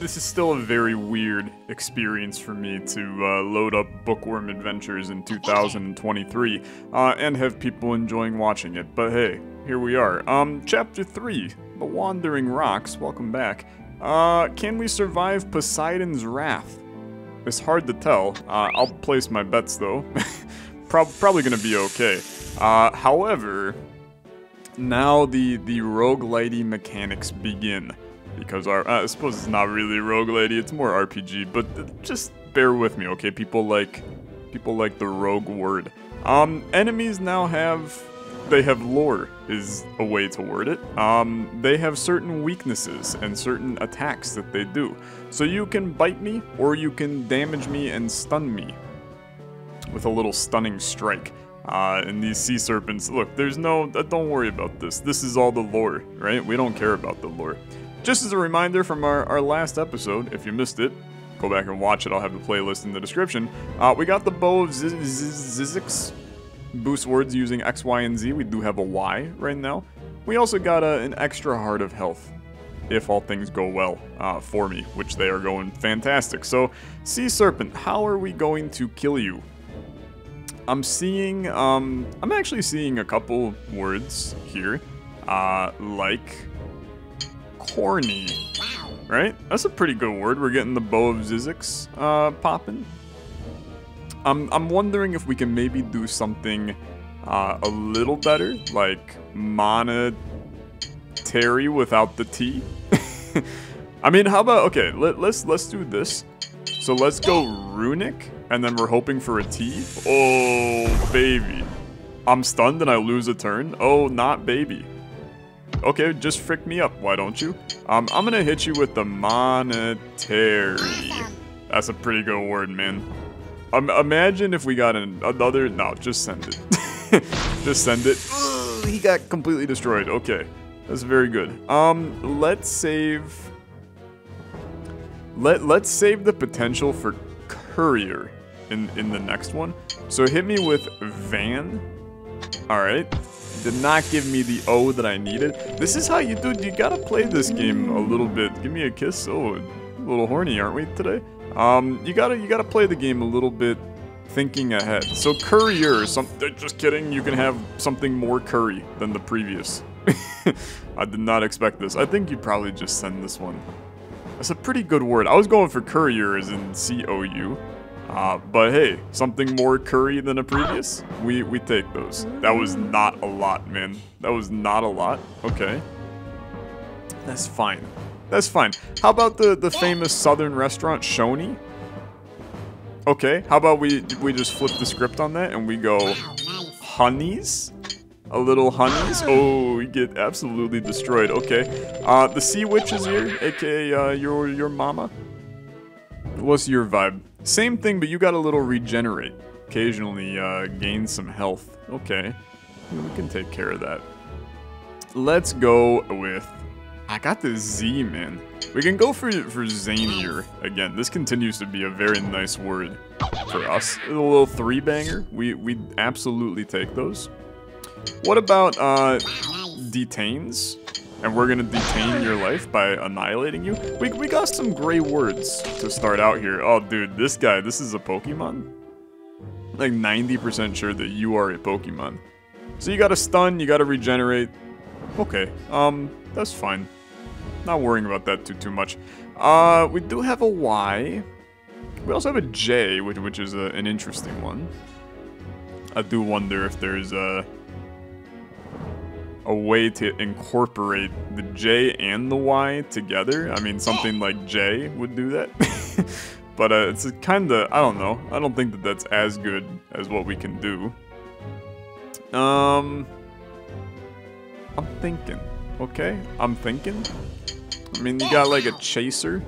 This is still a very weird experience for me to uh, load up Bookworm Adventures in 2023 uh, and have people enjoying watching it. But hey, here we are. Um, Chapter 3, The Wandering Rocks. Welcome back. Uh, can we survive Poseidon's Wrath? It's hard to tell. Uh, I'll place my bets though. Pro probably gonna be okay. Uh, however, now the the roguelitey mechanics begin because our I suppose it's not really roguelitey, it's more RPG, but just bear with me, okay? People like people like the rogue word. Um, enemies now have they have lore is a way to word it. Um, they have certain weaknesses and certain attacks that they do. So you can bite me or you can damage me and stun me with a little stunning strike. Uh, and these sea serpents, look, there's no, uh, don't worry about this. This is all the lore, right? We don't care about the lore. Just as a reminder from our, our last episode, if you missed it, go back and watch it. I'll have the playlist in the description. Uh, we got the Bow of Zizix. Boost words using X, Y, and Z. We do have a Y right now. We also got a, an extra heart of health if all things go well uh, for me, which they are going fantastic. So, Sea Serpent, how are we going to kill you? I'm seeing, um, I'm actually seeing a couple words here, uh, like corny, right? That's a pretty good word. We're getting the bow of Zizix, uh, popping. I'm, I'm wondering if we can maybe do something uh, a little better, like monetary without the T. I mean, how about, okay, let, let's, let's do this. So let's go runic, and then we're hoping for a T. Oh, baby. I'm stunned and I lose a turn. Oh, not baby. Okay, just frick me up, why don't you? Um, I'm gonna hit you with the monetary. That's a pretty good word, man. Um, imagine if we got an, another... No, just send it. just send it. Ugh, he got completely destroyed. Okay, that's very good. Um, let's save... Let, let's save the potential for courier in, in the next one. So hit me with van. Alright. Did not give me the O that I needed. This is how you do it. You gotta play this game a little bit. Give me a kiss. Oh, a little horny, aren't we today? Um, you gotta you gotta play the game a little bit thinking ahead. So courier, some uh, just kidding. You can have something more curry than the previous. I did not expect this. I think you probably just send this one. That's a pretty good word. I was going for courier as in C-O-U. Uh, but hey, something more curry than a previous? We, we take those. That was not a lot, man. That was not a lot. Okay. That's fine. That's fine. How about the, the famous southern restaurant, Shoney? Okay, how about we we just flip the script on that and we go honeys? A little honeys? Oh, we get absolutely destroyed. Okay. Uh, the sea witch is here, aka uh, your, your mama. What's your vibe? Same thing, but you got a little regenerate. Occasionally uh, gain some health. Okay. We can take care of that. Let's go with... I got the Z, man. We can go for, for zanier again. This continues to be a very nice word for us. A little three-banger. We, we absolutely take those. What about uh, detains? And we're gonna detain your life by annihilating you? We, we got some gray words to start out here. Oh, dude, this guy, this is a Pokemon? Like 90% sure that you are a Pokemon. So you gotta stun, you gotta regenerate. Okay, um, that's fine. Not worrying about that too, too much. Uh, we do have a Y. We also have a J, which, which is a, an interesting one. I do wonder if there's a... Uh, a way to incorporate the J and the Y together. I mean, something like J would do that. but uh, it's kind of, I don't know. I don't think that that's as good as what we can do. Um, I'm thinking, okay? I'm thinking. I mean, you got like a chaser,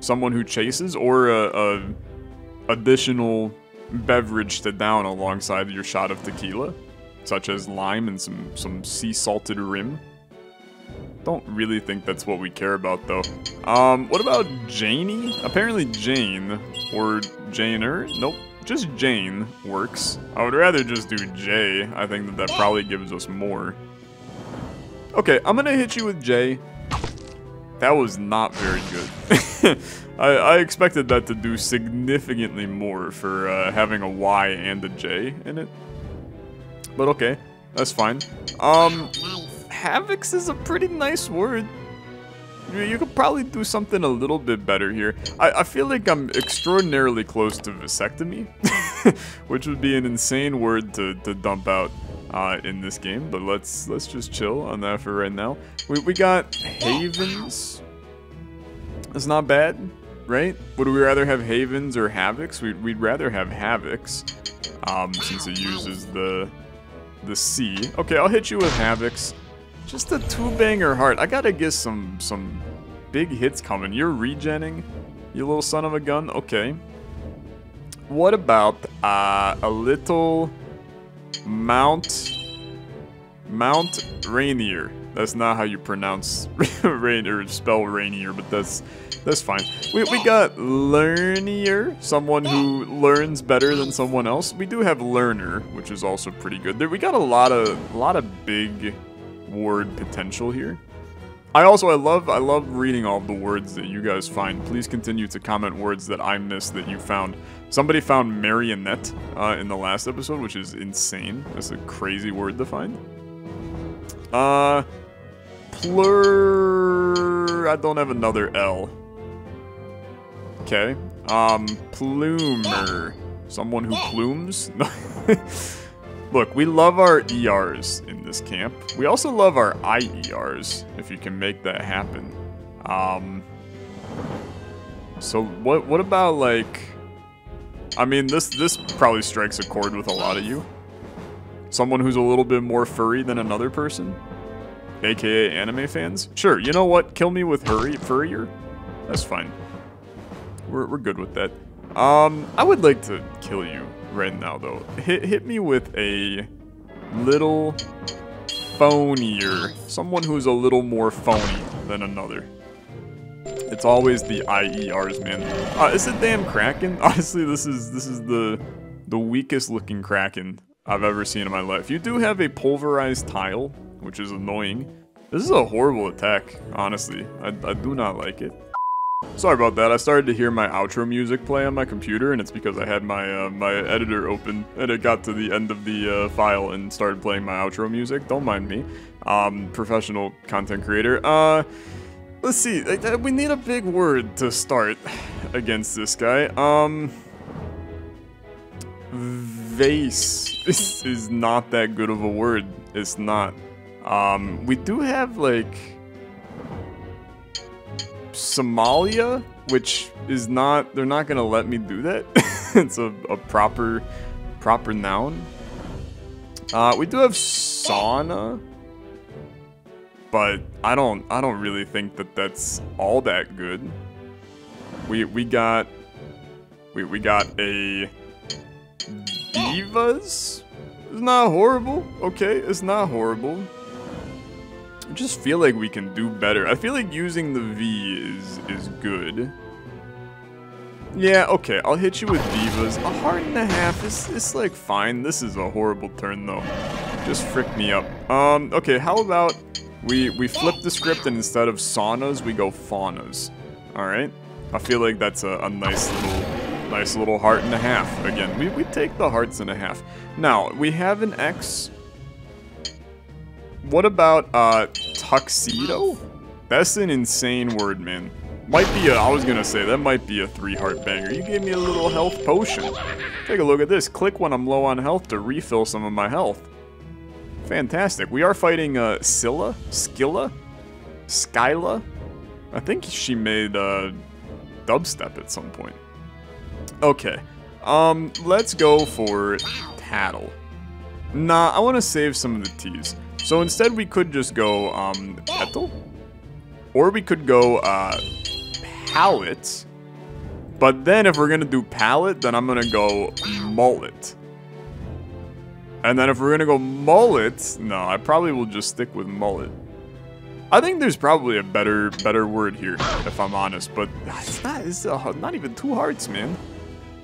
someone who chases, or a, a additional beverage to down alongside your shot of tequila such as lime and some, some sea salted rim. Don't really think that's what we care about though. Um, what about Janie? Apparently Jane, or Janer? Nope, just Jane works. I would rather just do J. I think that that probably gives us more. Okay, I'm gonna hit you with J. That was not very good. I, I, expected that to do significantly more for uh, having a Y and a J in it. But okay, that's fine. Um, Havix is a pretty nice word. You could probably do something a little bit better here. I, I feel like I'm extraordinarily close to vasectomy, which would be an insane word to, to dump out uh, in this game. But let's let's just chill on that for right now. We, we got Havens. That's not bad, right? Would we rather have Havens or Havocs? We'd, we'd rather have Havocs, um, since it uses the the C. Okay, I'll hit you with Havocs. Just a two-banger heart. I gotta get some some big hits coming. You're regenning, you little son of a gun? Okay. What about uh, a little Mount... Mount Rainier. That's not how you pronounce rain or spell Rainier, but that's that's fine. We, we got Learnier, someone who learns better than someone else. We do have Learner, which is also pretty good. There, we got a lot of a lot of big word potential here. I also I love I love reading all the words that you guys find. Please continue to comment words that I missed that you found. Somebody found marionette uh, in the last episode, which is insane. That's a crazy word to find. Uh, plur. I don't have another L. Okay. Um, plumer. Someone who plumes. Look, we love our ERs in this camp. We also love our IERs, if you can make that happen. Um, so what what about like I mean this this probably strikes a chord with a lot of you. Someone who's a little bit more furry than another person? AKA anime fans? Sure, you know what? Kill me with hurry furrier? That's fine. We're we're good with that. Um, I would like to kill you right now, though. Hit, hit me with a little phonier. Someone who's a little more phony than another. It's always the IERs, man. Uh, it's a damn Kraken. Honestly, this is this is the the weakest looking Kraken I've ever seen in my life. You do have a pulverized tile, which is annoying. This is a horrible attack, honestly. I, I do not like it. Sorry about that, I started to hear my outro music play on my computer, and it's because I had my uh, my editor open, and it got to the end of the uh, file and started playing my outro music. Don't mind me. Um, professional content creator. Uh, let's see, we need a big word to start against this guy. Um, vase. This is not that good of a word. It's not. Um, we do have, like Somalia, which is not, they're not going to let me do that. it's a, a, proper, proper noun. Uh, we do have sauna, but I don't, I don't really think that that's all that good. We, we got, we, we got a divas. It's not horrible. Okay, it's not horrible. I just feel like we can do better. I feel like using the V is is good. Yeah, okay, I'll hit you with divas. A heart and a half is, is like fine. This is a horrible turn though. Just frick me up. Um, okay, how about we we flip the script and instead of saunas, we go faunas. Alright? I feel like that's a, a nice little nice little heart and a half. Again, we, we take the hearts and a half. Now, we have an X what about, uh, tuxedo? That's an insane word, man. Might be a, I was gonna say, that might be a three heart banger. You gave me a little health potion. Take a look at this. Click when I'm low on health to refill some of my health. Fantastic. We are fighting, uh, Scylla? Skilla? Skyla? I think she made, uh, dubstep at some point. Okay. Um, let's go for Tattle. Nah, I want to save some of the T's. So instead we could just go, um, petal? Or we could go, uh, palette. But then if we're gonna do palette, then I'm gonna go mullet. And then if we're gonna go mullet, no, I probably will just stick with mullet. I think there's probably a better better word here, if I'm honest, but it's not it's uh, not even two hearts, man.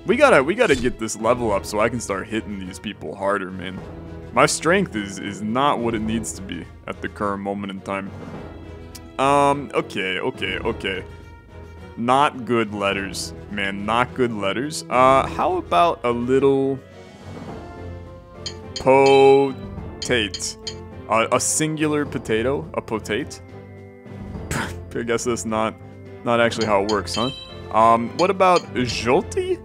We gotta we gotta get this level up so I can start hitting these people harder, man. My strength is, is not what it needs to be at the current moment in time. Um, okay, okay, okay. Not good letters, man, not good letters. Uh, how about a little... Potate. Uh, a singular potato? A potate? I guess that's not, not actually how it works, huh? Um, what about jolty?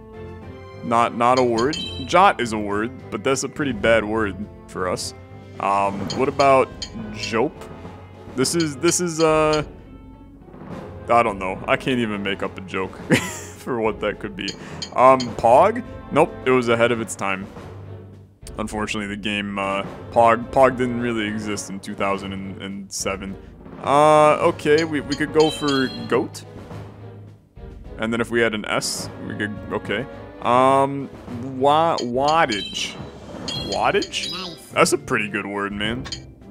Not, not a word. Jot is a word, but that's a pretty bad word for us. Um, what about jope? This is, this is, uh... I don't know. I can't even make up a joke for what that could be. Um, Pog? Nope, it was ahead of its time. Unfortunately, the game, uh, Pog, Pog didn't really exist in 2007. Uh, okay, we, we could go for Goat. And then if we had an S, we could, okay. Um, wa wattage. Wattage? That's a pretty good word, man.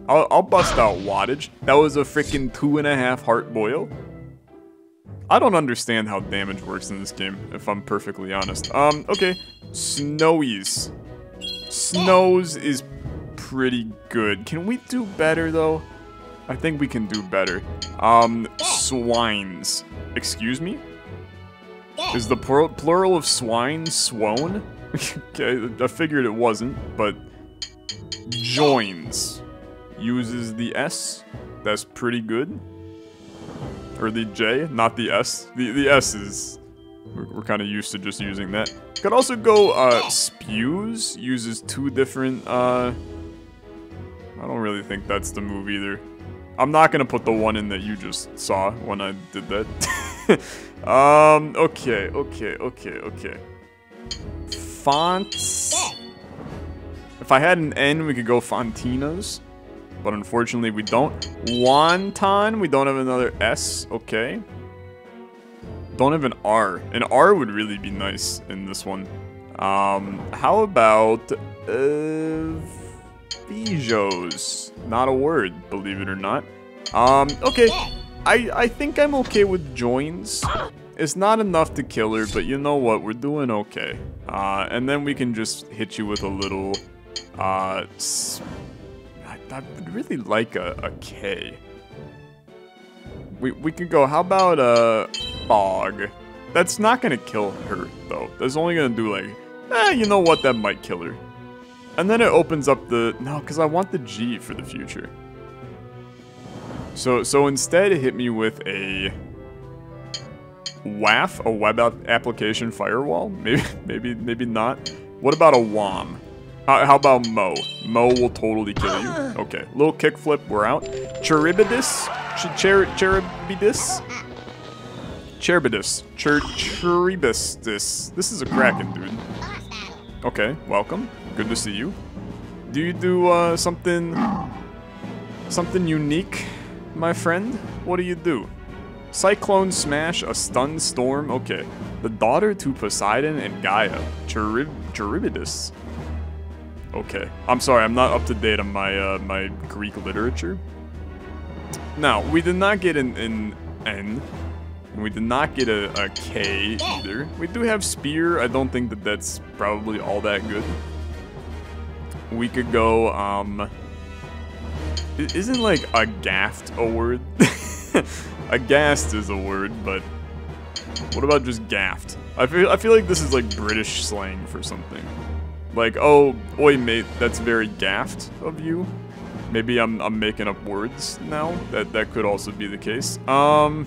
I'll, I'll bust out wattage. That was a freaking two and a half heart boil. I don't understand how damage works in this game, if I'm perfectly honest. Um, okay. Snowies. Snows is pretty good. Can we do better, though? I think we can do better. Um, swines. Excuse me? Is the plural of swine swown? okay, I figured it wasn't, but... Joins. Uses the S. That's pretty good. Or the J, not the S. The, the S is... We're, we're kind of used to just using that. Could also go, uh, spews. Uses two different, uh... I don't really think that's the move either. I'm not gonna put the one in that you just saw when I did that. um, okay, okay, okay, okay. Fonts. If I had an N, we could go Fontinas but unfortunately we don't. Wonton, we don't have another S, okay. Don't have an R. An R would really be nice in this one. Um, how about, uh, Vijos? Not a word, believe it or not. Um, okay. I, I think I'm okay with joins. It's not enough to kill her, but you know what? We're doing okay. Uh, and then we can just hit you with a little, uh, I would really like a, a K. We, we could go, how about a Bog? That's not gonna kill her, though. That's only gonna do like, eh, you know what, that might kill her. And then it opens up the, no, because I want the G for the future. So, so instead hit me with a WAF, a web application firewall? Maybe, maybe, maybe not. What about a WOM? How, how about Mo? Mo will totally kill you. Okay, little kickflip, we're out. Charybdis? Ch cher Charybdis? Charybdis. Cher Charybdis. This is a Kraken, dude. Okay, welcome. Good to see you. Do you do uh, something... Something unique, my friend? What do you do? Cyclone Smash, a Stun Storm? Okay. The daughter to Poseidon and Gaia. Charib Charybdis. Okay. I'm sorry, I'm not up to date on my uh, my Greek literature. Now, we did not get an, an N. And we did not get a, a K either. We do have Spear. I don't think that that's probably all that good. We could go, um... Isn't, like, a gaft a word? a gast is a word, but... What about just gaffed? I feel, I feel like this is, like, British slang for something. Like, oh, oi mate, that's very gaffed of you. Maybe I'm, I'm making up words now. That, that could also be the case. Um,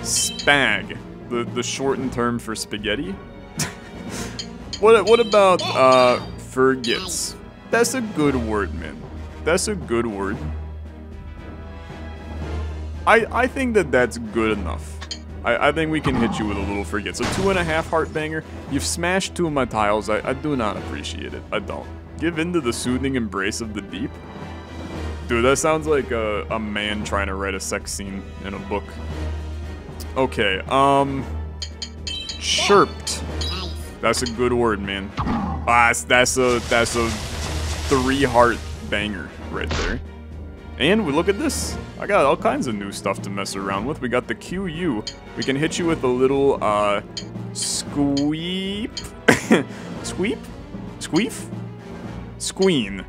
spag, the, the shortened term for spaghetti. what, what about uh, forgets? That's a good word, man. That's a good word. I, I think that that's good enough. I, I, think we can hit you with a little forget. So two and a half heart banger. You've smashed two of my tiles. I, I do not appreciate it. I don't. Give in to the soothing embrace of the deep. Dude, that sounds like a, a man trying to write a sex scene in a book. Okay, um... Chirped. That's a good word, man. Ah, that's, that's a, that's a three heart banger right there. And we look at this. I got all kinds of new stuff to mess around with. We got the QU. We can hit you with a little, uh, squeep. Squeep? Squeef? Squeen.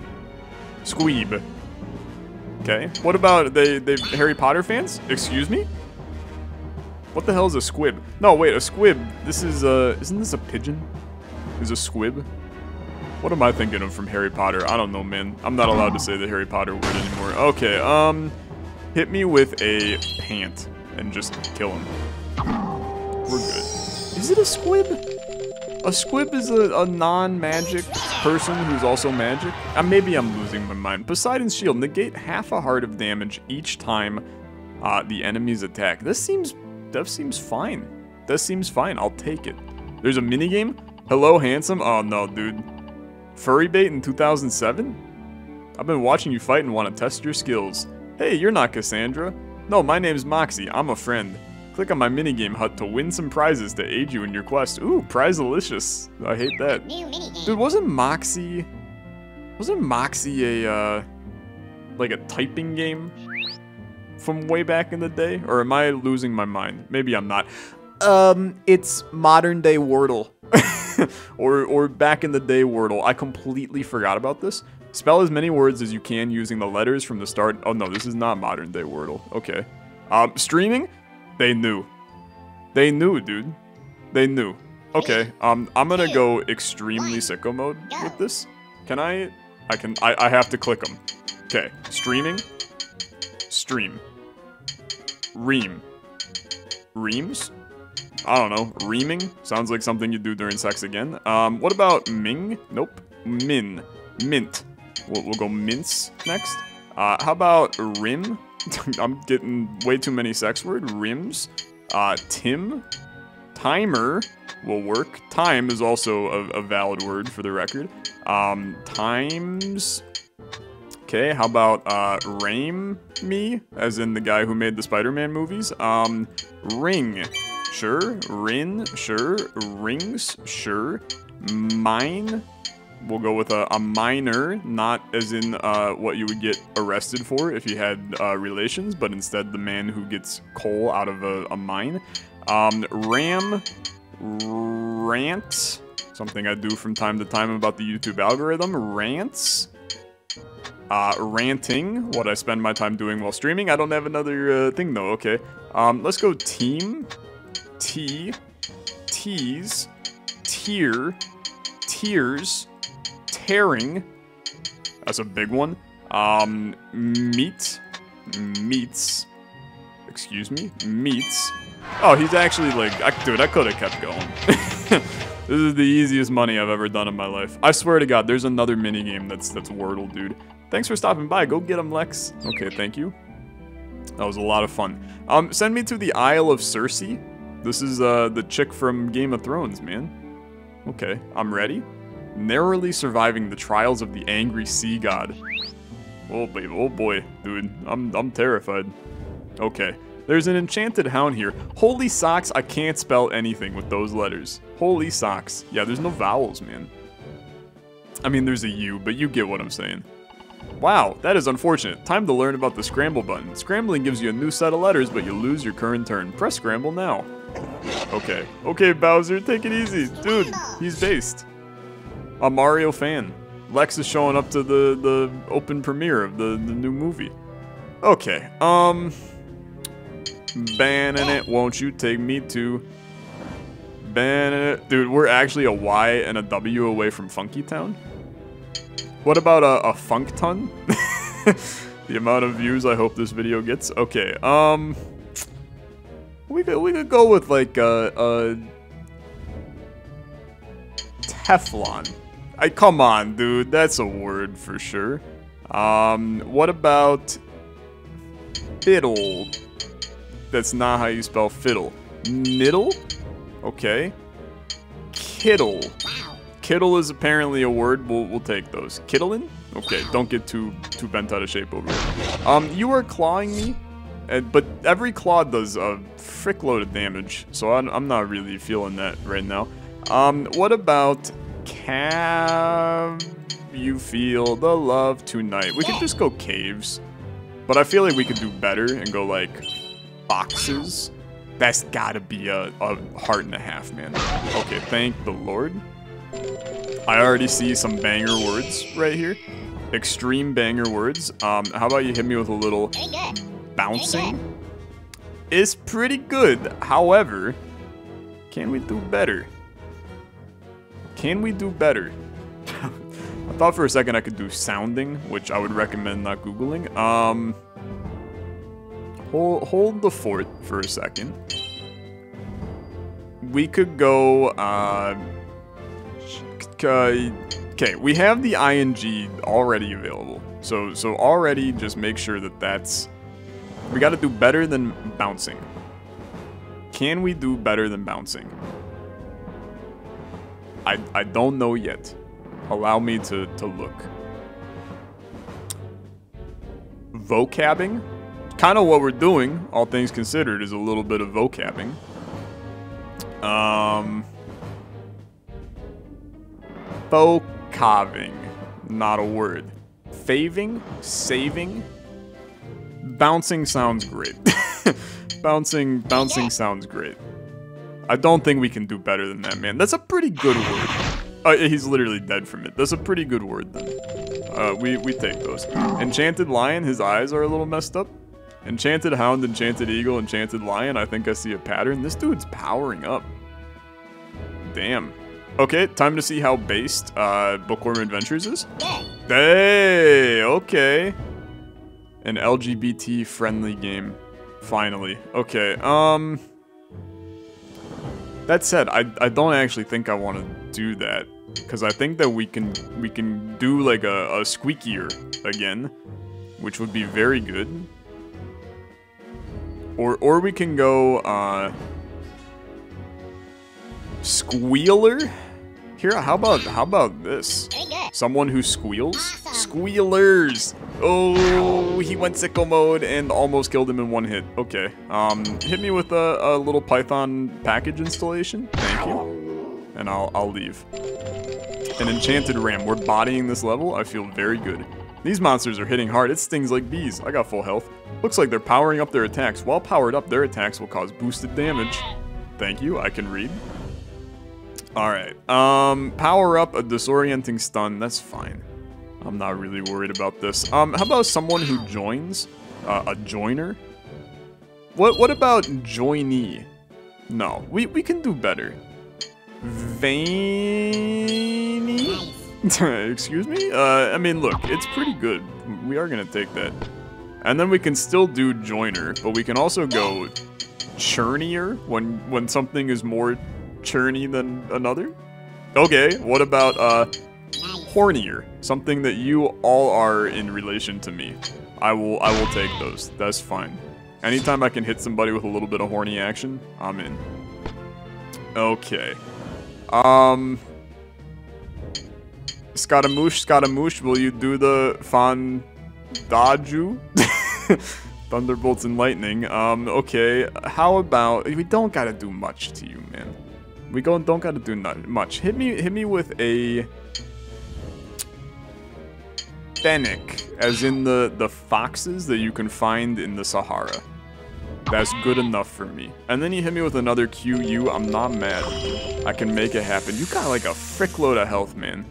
Squeeb. Okay. What about they they Harry Potter fans? Excuse me? What the hell is a squib? No, wait, a squib. This is uh isn't this a pigeon? Is a squib? What am I thinking of from Harry Potter? I don't know, man. I'm not allowed to say the Harry Potter word anymore. Okay, um hit me with a pant and just kill him. We're good. Is it a squib? A squib is a, a non-magic person who's also magic? Uh, maybe I'm losing my mind. Poseidon's shield. Negate half a heart of damage each time uh, the enemies attack. This seems... That seems fine. That seems fine. I'll take it. There's a minigame? Hello, handsome? Oh, no, dude. Furry bait in 2007? I've been watching you fight and want to test your skills. Hey, you're not Cassandra. No, my name's Moxie. I'm a friend. Click on my minigame hut to win some prizes to aid you in your quest. Ooh, prize-delicious. I hate that. Dude, wasn't Moxie... Wasn't Moxie a, uh... Like a typing game? From way back in the day? Or am I losing my mind? Maybe I'm not. Um, it's modern-day Wordle. or, or back in the day Wordle. I completely forgot about this. Spell as many words as you can using the letters from the start. Oh no, this is not modern day Wordle. Okay. Um, streaming? They knew. They knew, dude. They knew. Okay, um, I'm gonna go extremely sicko mode with this. Can I? I can, I, I have to click them. Okay, streaming. Stream. Ream. Reams? I don't know. Reaming? Sounds like something you do during sex again. Um, what about Ming? Nope. Min. Mint. We'll, we'll go mince next. Uh, how about rim? I'm getting way too many sex word. Rims. Uh, Tim. Timer will work. Time is also a, a valid word for the record. Um, times. Okay, how about uh, Raim me, as in the guy who made the Spider-Man movies? Um, ring, sure. Rin, sure. Rings, sure. Mine, we'll go with a, a minor, not as in uh, what you would get arrested for if you had uh, relations, but instead the man who gets coal out of a, a mine. Um, ram, rant, something I do from time to time about the YouTube algorithm. Rants, uh, ranting, what I spend my time doing while streaming. I don't have another uh, thing though, okay. Um, let's go team, T, tease, tear, tears, tearing. That's a big one. Um, meat, meats. Excuse me, meats. Oh, he's actually like, I, dude, I could have kept going. this is the easiest money I've ever done in my life. I swear to God, there's another mini game that's that's Wordle, dude. Thanks for stopping by. Go get him, Lex. Okay, thank you. That was a lot of fun. Um, send me to the Isle of Cersei. This is uh the chick from Game of Thrones, man. Okay, I'm ready narrowly surviving the trials of the angry sea god. Oh boy, oh boy, dude, I'm, I'm terrified. Okay, there's an enchanted hound here. Holy socks, I can't spell anything with those letters. Holy socks. Yeah, there's no vowels, man. I mean, there's a U, but you get what I'm saying. Wow, that is unfortunate. Time to learn about the scramble button. Scrambling gives you a new set of letters, but you lose your current turn. Press scramble now. Okay. Okay, Bowser, take it easy. Dude, he's based a Mario fan. Lex is showing up to the, the open premiere of the, the new movie. Okay, um... Banning it, won't you take me to... Banning it. Dude, we're actually a Y and a W away from Funky Town. What about a, a Funk Ton? the amount of views I hope this video gets. Okay, um... We could, we could go with like a, Teflon. I come on, dude. That's a word for sure. Um, what about fiddle? That's not how you spell fiddle. Middle? Okay. Kittle. Kittle is apparently a word. We'll, we'll take those. Kittling? Okay, don't get too too bent out of shape over here. Um, you are clawing me, and, but every claw does a frick load of damage, so I'm, I'm not really feeling that right now. Um, what about can you feel the love tonight? We could just go caves. But I feel like we could do better and go like boxes. That's gotta be a, a heart and a half, man. Okay, thank the Lord. I already see some banger words right here. extreme banger words. Um, how about you hit me with a little bouncing? Is pretty good. However, can we do better? Can we do better? I thought for a second I could do sounding, which I would recommend not Googling. Um, hold, hold the fort for a second. We could go, uh, okay, we have the ing already available. So, so already just make sure that that's, we gotta do better than bouncing. Can we do better than bouncing? I, I don't know yet. Allow me to, to look. Vocabbing? Kind of what we're doing, all things considered, is a little bit of vocabbing. Um... Vocaving. Not a word. Faving? Saving? Bouncing sounds great. bouncing, bouncing sounds great. I don't think we can do better than that, man. That's a pretty good word. Uh, he's literally dead from it. That's a pretty good word, then. Uh, we, we take those. Enchanted Lion, his eyes are a little messed up. Enchanted Hound, Enchanted Eagle, Enchanted Lion, I think I see a pattern. This dude's powering up. Damn. Okay, time to see how based uh, Bookworm Adventures is. Hey, okay. An LGBT-friendly game. Finally. Okay, um... That said, I, I don't actually think I want to do that. Because I think that we can we can do like a, a squeakier again. Which would be very good. Or or we can go uh Squealer? Here, how about how about this? Someone who squeals? Squealers! Oh, he went sicko mode and almost killed him in one hit. Okay. Um, hit me with a, a little Python package installation. Thank you. And I'll, I'll leave. An enchanted ram. We're bodying this level. I feel very good. These monsters are hitting hard. It stings like bees. I got full health. Looks like they're powering up their attacks. While powered up, their attacks will cause boosted damage. Thank you. I can read. Alright. Um, power up a disorienting stun. That's fine. I'm not really worried about this. Um, how about someone who joins? Uh, a joiner? What What about joinee? No, we, we can do better. Veiny? Excuse me? Uh, I mean, look, it's pretty good. We are gonna take that. And then we can still do joiner, but we can also go churnier when when something is more churny than another. Okay, what about uh hornier? Something that you all are in relation to me. I will I will take those. That's fine. Anytime I can hit somebody with a little bit of horny action, I'm in. Okay. Um Scaramouche, Scaramouche, will you do the Fan Daju? Thunderbolts and lightning. Um, okay. How about we don't gotta do much to you, man. We go don't gotta do much. Hit me hit me with a Fennec, as in the, the foxes that you can find in the Sahara. That's good enough for me. And then you hit me with another QU, I'm not mad. I can make it happen. You got like a frickload of health, man.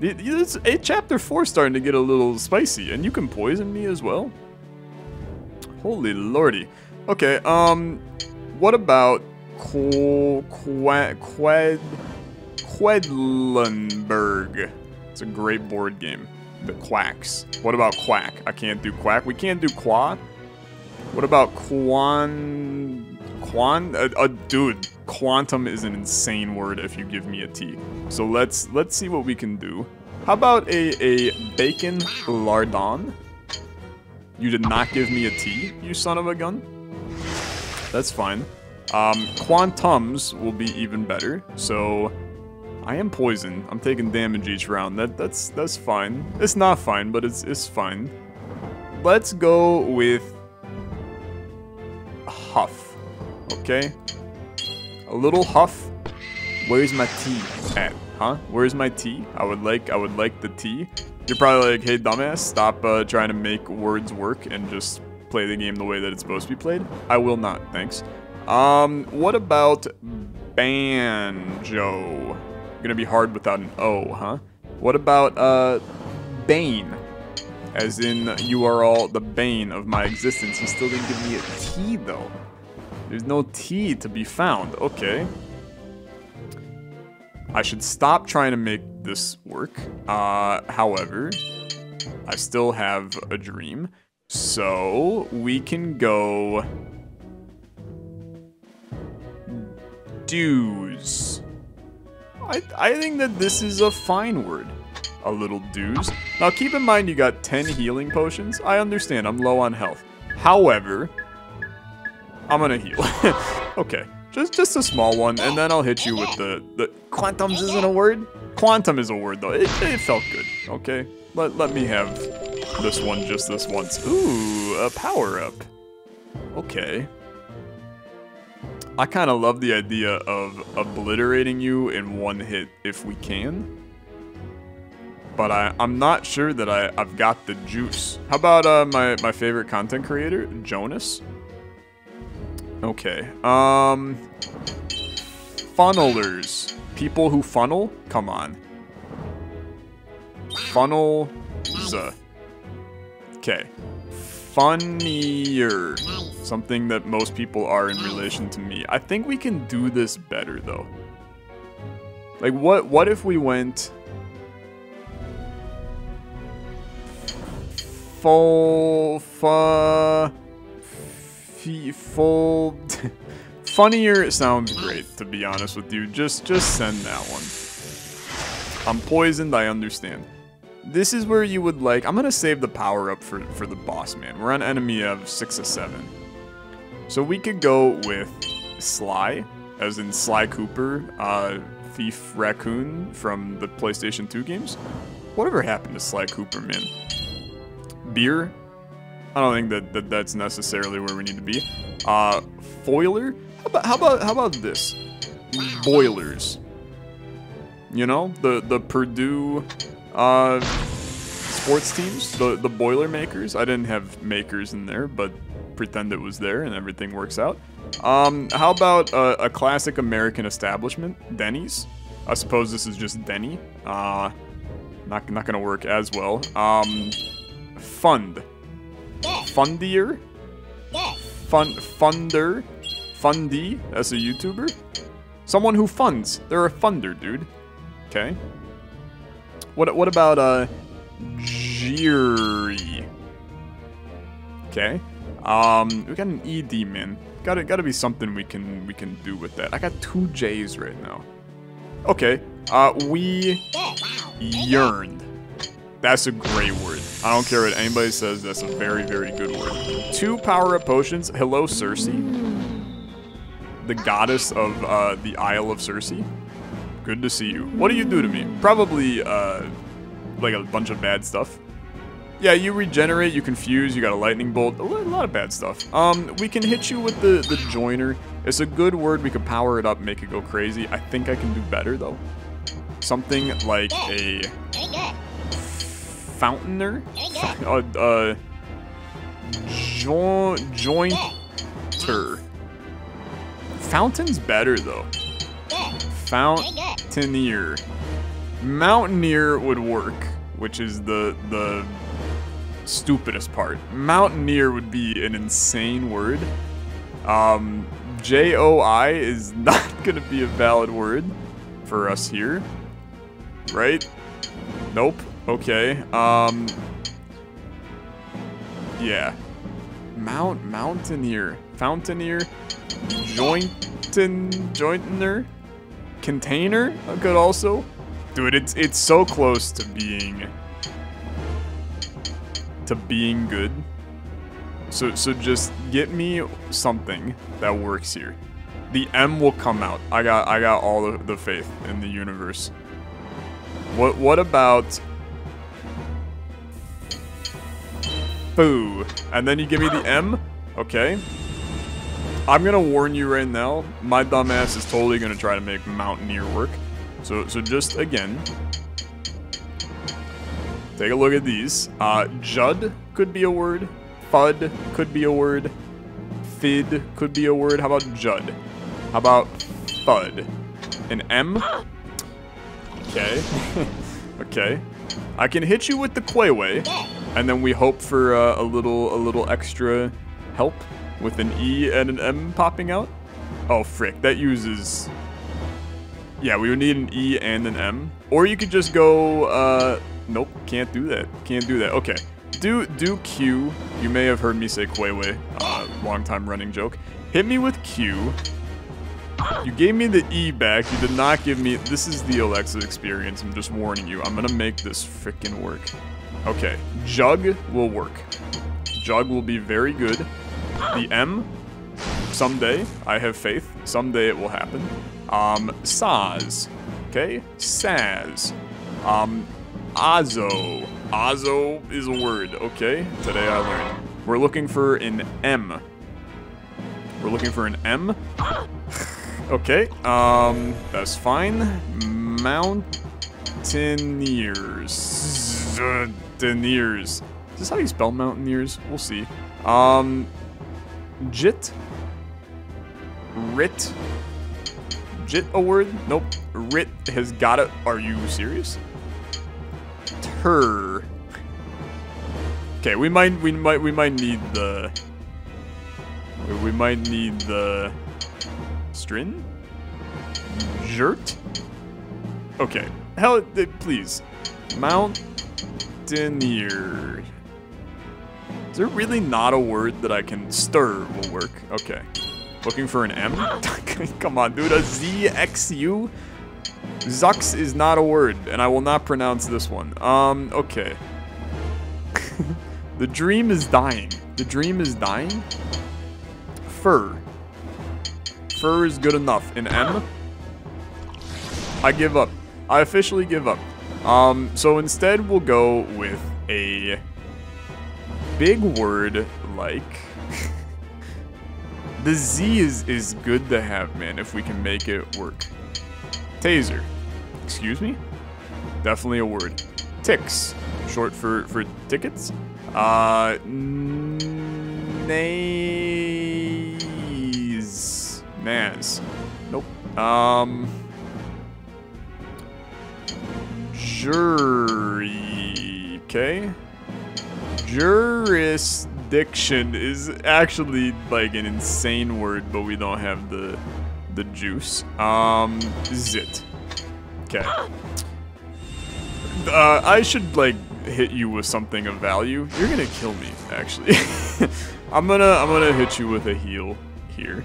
It's, it, chapter 4 starting to get a little spicy, and you can poison me as well? Holy lordy. Okay, um, what about Qu Qued Quedlinburg? It's a great board game. The Quacks. What about Quack? I can't do Quack. We can't do Qua. What about Quan... Quan? Uh, uh, dude, quantum is an insane word if you give me a T. So let's let's see what we can do. How about a, a bacon lardon? You did not give me a T, you son of a gun. That's fine. Um, quantums will be even better. So I am poisoned. I'm taking damage each round. That that's that's fine. It's not fine, but it's it's fine. Let's go with Huff. Okay? A little Huff. Where's my T at? Huh? Where's my T? I would like I would like the T. You're probably like, hey dumbass, stop uh, trying to make words work and just play the game the way that it's supposed to be played. I will not, thanks. Um, what about banjo? Gonna be hard without an O, huh? What about, uh, Bane. As in, you are all the bane of my existence. He still didn't give me a T, though. There's no T to be found. Okay. I should stop trying to make this work. Uh, however, I still have a dream. So, we can go... Dues. I, I think that this is a fine word. A little dues. Now keep in mind you got 10 healing potions. I understand, I'm low on health. However, I'm gonna heal. okay, just just a small one, and then I'll hit you with the... the Quantums isn't a word? Quantum is a word, though. It, it felt good, okay? Let, let me have this one just this once. Ooh, a power-up. Okay. I kind of love the idea of obliterating you in one hit if we can. But I, I'm not sure that I, I've got the juice. How about uh, my, my favorite content creator, Jonas? Okay. Um, funnelers. People who funnel? Come on. Funnel. Okay. Funnier. Something that most people are in relation to me. I think we can do this better though. Like what what if we went full fu full funnier sounds great to be honest with you. Just just send that one. I'm poisoned, I understand. This is where you would like... I'm going to save the power up for, for the boss man. We're on enemy of 6 of 7. So we could go with Sly, as in Sly Cooper, uh, Thief Raccoon from the PlayStation 2 games. Whatever happened to Sly Cooper, man? Beer? I don't think that, that that's necessarily where we need to be. Uh, Foiler? How about, how about, how about this? Boilers. You know, the, the Purdue uh, sports teams, the, the Boilermakers. I didn't have makers in there, but pretend it was there and everything works out. Um, how about a, a classic American establishment, Denny's? I suppose this is just Denny. Uh, not, not gonna work as well. Um, fund. Fundier? Fun, funder? Fundy, as a YouTuber? Someone who funds. They're a funder, dude. Okay. What, what about, uh, Jiri? Okay. Um, we got an E demon. Gotta, gotta be something we can, we can do with that. I got two J's right now. Okay. Uh, we yearned. That's a great word. I don't care what anybody says, that's a very, very good word. Two power-up potions. Hello, Cersei. The goddess of uh, the Isle of Circe. Good to see you. What do you do to me? Probably, uh, like a bunch of bad stuff. Yeah, you regenerate, you confuse, you got a lightning bolt, a lot of bad stuff. Um, we can hit you with the, the joiner. It's a good word, we could power it up, make it go crazy. I think I can do better, though. Something like a fountainer? Uh, uh, jo jointer. Fountain's better, though. Fountaineer. Mountaineer would work, which is the the stupidest part. Mountaineer would be an insane word. Um, J-O-I is not gonna be a valid word for us here. Right? Nope. Okay. Um, yeah. Mount, mountaineer. Fountaineer. Jointin, jointiner. Container uh, could also. Dude, it's it's so close to being to being good. So so just get me something that works here. The M will come out. I got I got all the, the faith in the universe. What what about Boo. And then you give me the M? Okay. I'm gonna warn you right now, my dumbass is totally gonna try to make Mountaineer work. So, so just again, take a look at these. Uh, Judd could be a word. Fud could be a word. Fid could be a word. How about Judd? How about Fud? An M? Okay. okay. I can hit you with the Quayway, and then we hope for uh, a little a little extra help with an E and an M popping out. Oh frick, that uses. Yeah, we would need an E and an M, or you could just go. Uh, nope, can't do that. Can't do that. Okay, do do Q. You may have heard me say Quayway, uh, long time running joke. Hit me with Q. You gave me the E back. You did not give me... This is the Olexa experience. I'm just warning you. I'm going to make this freaking work. Okay. Jug will work. Jug will be very good. The M, someday. I have faith. Someday it will happen. Um, Saz. Okay? Saz. Um, Azo. Azo is a word. Okay? Today I learned. We're looking for an M. We're looking for an M. okay, um, that's fine. Mountaineers. Mountaineers. Is this how you spell mountaineers? We'll see. Um, Jit. Rit. Jit a word? Nope. Rit has got it. Are you serious? Tur. Okay, we might we might we might need the we might need the string? Jert? Okay. Hell, please. Mountaineer. Is there really not a word that I can stir will work? Okay. Looking for an M? Come on, dude. A Z-X-U? Zux is not a word, and I will not pronounce this one. Um, okay. the dream is dying. The dream is dying? Fur. Fur is good enough. In M? I give up. I officially give up. Um, so instead we'll go with a big word like... the Z is, is good to have, man, if we can make it work. Taser. Excuse me? Definitely a word. Ticks. Short for, for tickets. Uh, nays. Naz. Nope. Um, jury. Okay. Jurisdiction is actually like an insane word, but we don't have the the juice. Um, zit. Okay. Uh, I should like hit you with something of value. You're gonna kill me, actually. I'm gonna I'm gonna hit you with a heal here.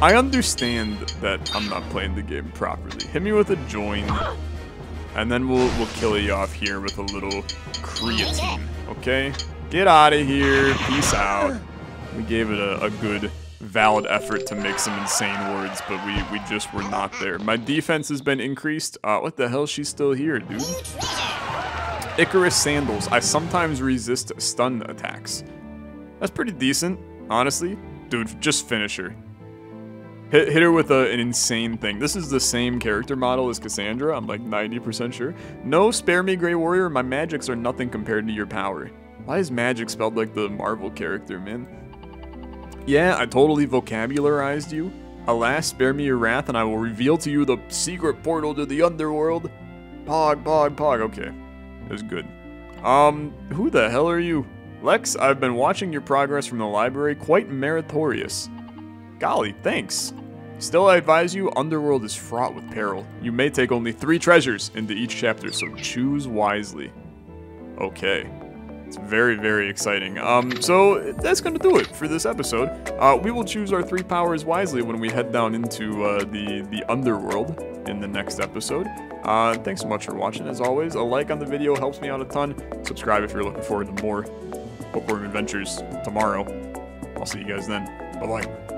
I understand that I'm not playing the game properly. Hit me with a join, and then we'll we'll kill you off here with a little creatine. Okay? Get out of here. Peace out. We gave it a, a good valid effort to make some insane words, but we, we just were not there. My defense has been increased. Uh, what the hell? She's still here, dude. Icarus Sandals. I sometimes resist stun attacks. That's pretty decent, honestly. Dude, just finish her. Hit, hit her with a, an insane thing. This is the same character model as Cassandra, I'm like 90% sure. No, spare me, Grey Warrior. My magics are nothing compared to your power. Why is magic spelled like the Marvel character, man? Yeah, I totally vocabularized you. Alas, spare me your wrath, and I will reveal to you the secret portal to the underworld. Pog, pog, pog. Okay, that was good. Um, who the hell are you? Lex, I've been watching your progress from the library, quite meritorious. Golly, thanks. Still, I advise you, Underworld is fraught with peril. You may take only three treasures into each chapter, so choose wisely. Okay. It's very, very exciting. Um, so that's to do it for this episode. Uh, we will choose our three powers wisely when we head down into uh, the, the underworld in the next episode. Uh, thanks so much for watching. As always, a like on the video helps me out a ton. Subscribe if you're looking forward to more Bookworm Adventures tomorrow. I'll see you guys then. Bye-bye.